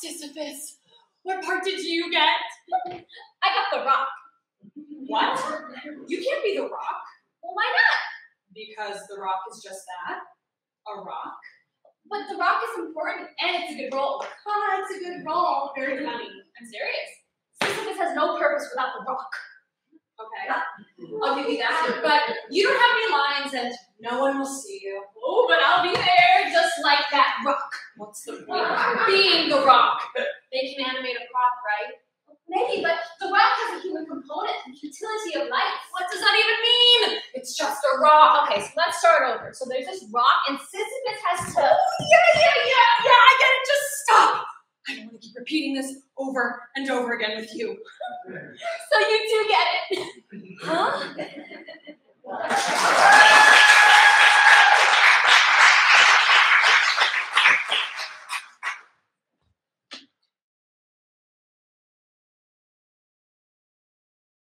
Sisyphus, what part did you get? I got the rock. What? You can't be the rock Well, why not? because the rock is just that a rock. But the rock is important and it's a good role. Ah, it's a good role. Very funny. I'm serious. Sisyphus has no purpose without the rock. Okay, I'll give you that. But you don't have any lines, and no one will see you. Oh, but I'll be there just like that rock. What's the Being the rock. They can animate a prop, right? Maybe, but the rock has a human component and utility of life. What does that even mean? It's just a rock. Okay, so let's start over. So there's this rock, and Sisyphus has to. Yeah, yeah, yeah, yeah. I get it. Just stop. I don't want to keep repeating this over and over again with you. So you do get it. Huh?